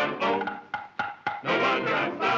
and. No wonder I'm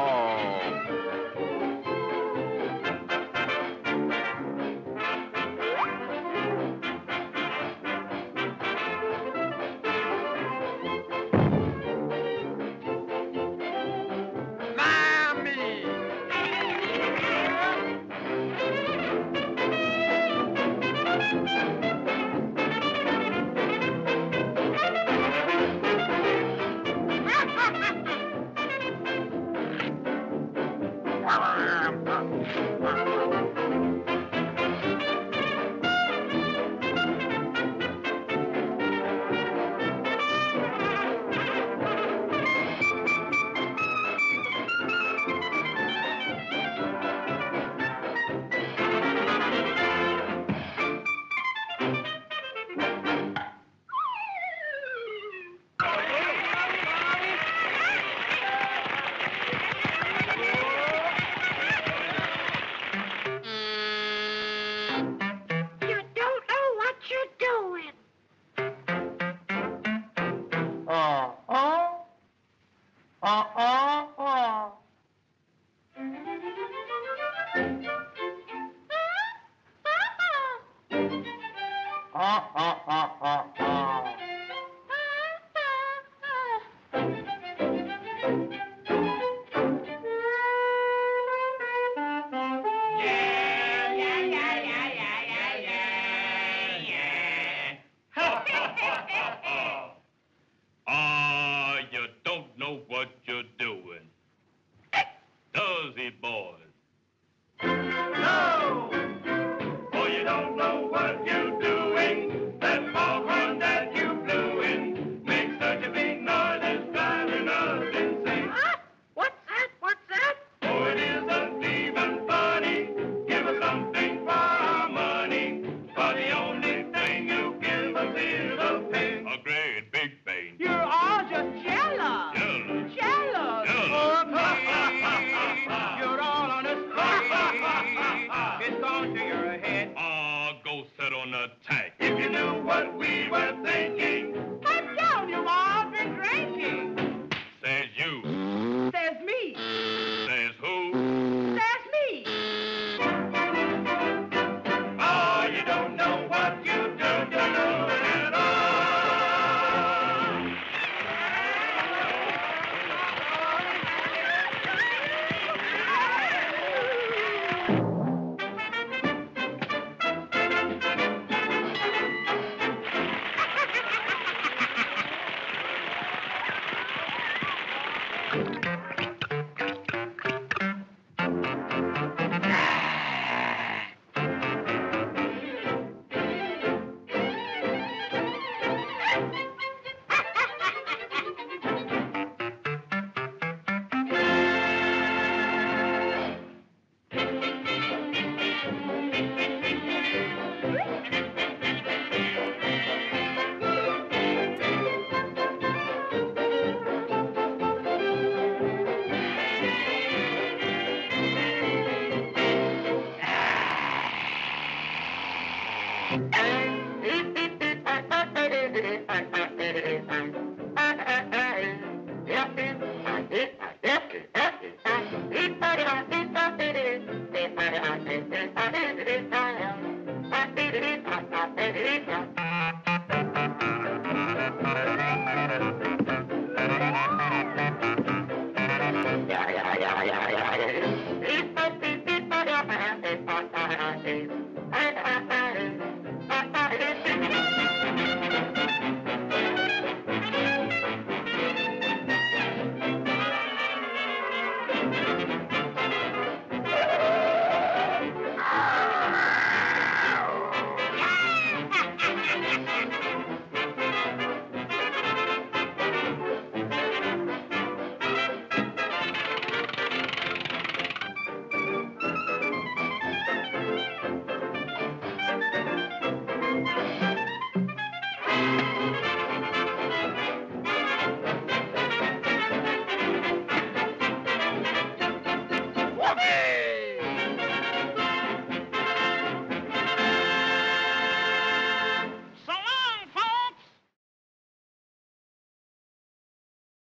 와. You don't know what you're doing. Uh oh. Uh oh. oh. Uh uh. you're doing. Does boys? No! you knew what we were thinking.